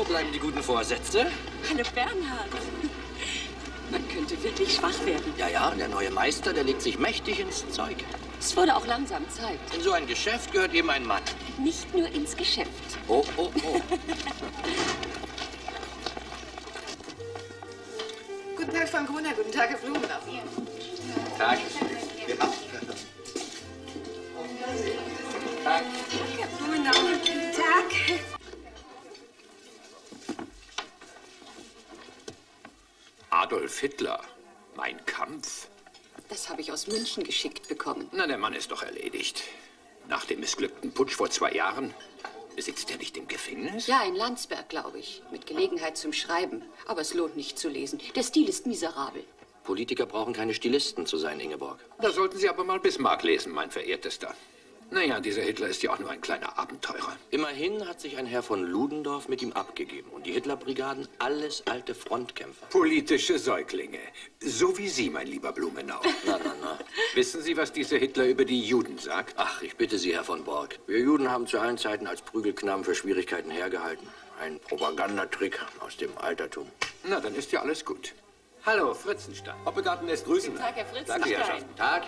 wo bleiben die guten Vorsätze? Hallo Bernhard. Man könnte wirklich schwach werden. Ja, ja, der neue Meister, der legt sich mächtig ins Zeug. Es wurde auch langsam Zeit. In so ein Geschäft gehört eben ein Mann. Nicht nur ins Geschäft. Oh, oh, oh. Guten Tag, Frau Gruner. Guten Tag, Herr Blumenau. Tag. Ja. Tag. Herr Blumenau. Adolf Hitler. Mein Kampf. Das habe ich aus München geschickt bekommen. Na, der Mann ist doch erledigt. Nach dem missglückten Putsch vor zwei Jahren. Sitzt er nicht im Gefängnis? Ja, in Landsberg, glaube ich. Mit Gelegenheit zum Schreiben. Aber es lohnt nicht zu lesen. Der Stil ist miserabel. Politiker brauchen keine Stilisten zu sein, Ingeborg. Da sollten Sie aber mal Bismarck lesen, mein Verehrtester. Naja, dieser Hitler ist ja auch nur ein kleiner Abenteurer. Immerhin hat sich ein Herr von Ludendorff mit ihm abgegeben. Und die Hitlerbrigaden, alles alte Frontkämpfer. Politische Säuglinge. So wie Sie, mein lieber Blumenau. Na, na, na. Wissen Sie, was dieser Hitler über die Juden sagt? Ach, ich bitte Sie, Herr von Borg. Wir Juden haben zu allen Zeiten als Prügelknaben für Schwierigkeiten hergehalten. Ein Propagandatrick aus dem Altertum. Na, dann ist ja alles gut. Hallo, Fritzenstein. Hoppegarten lässt grüßen. Tag, Herr Fritz. Danke, Herrschaften. Tag.